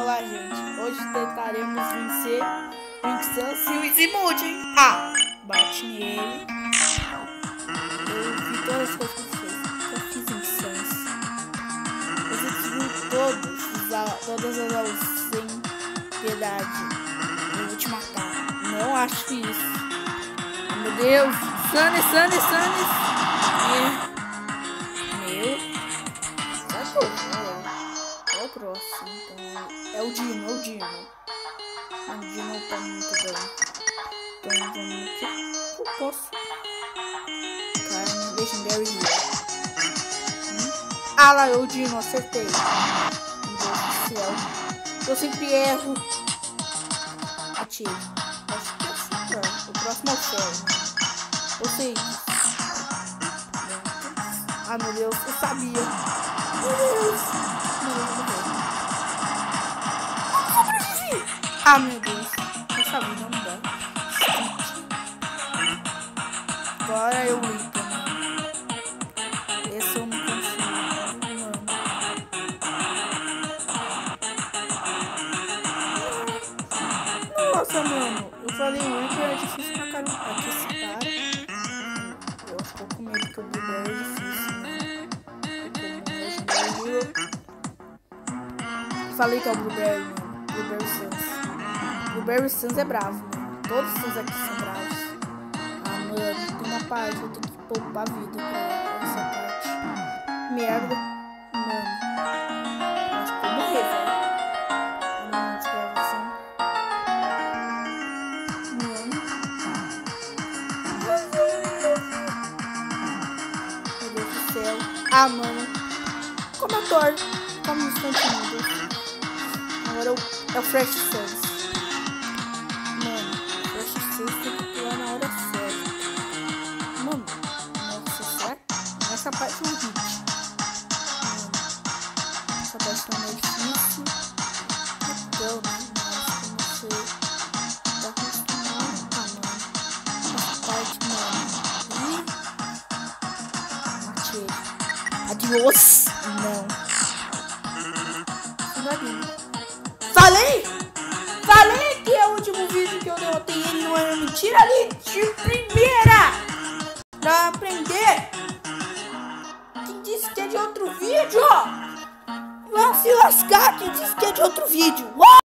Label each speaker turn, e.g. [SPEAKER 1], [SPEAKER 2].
[SPEAKER 1] Olá, gente. Hoje tentaremos vencer o Instance e Easymood, hein? Ah, bate nele. Eu vi todas as coisas que. Eu fiz Instance. Você destruiu todos, os, todas as piedade. Eu vou te matar. Não acho isso. Meu Deus. Sunny, Sunny, Sunny. É o Dino, é o Dino. O Dino tá muito bem. Então vamos aqui. Eu posso. Carne Legendary Hero. Hum? Ah lá, é o Dino, acertei. Meu Deus do céu. Eu sempre erro. Atire. Acho que é assim, cara. O próximo é o céu. Eu sei. Ah, meu Deus, eu sabia. Ah, meu Deus. Eu sabia, não dá. Agora eu limpo, mano. Esse eu não consigo, mano. Nossa, mano. Eu falei muito que era difícil pra caramba. Esse cara. Eu tô com medo que o Blueberry é difícil? Porque no Legendary Falei que é o Blueberry, mano. Blueberry Sans. Blueberry Sans é bravo, mano. Todos os Sans aqui são bravos. Ah, mano, tem uma parte eu tenho que poupar a vida pra essa parte. Merda. Mano. Que eu morrer, velho. Céu. Ah, mano. Como eu torno. Como continuos. Agora é o, é o Fresh Sans. É difícil. Então, né? Mas. Não. Falei! Falei que é o último vídeo que eu derrotei ele, não era mentira ali de primeira! Pra aprender! Quem disse que é de outro vídeo? Lascar, quem disse que é de outro vídeo! Uou!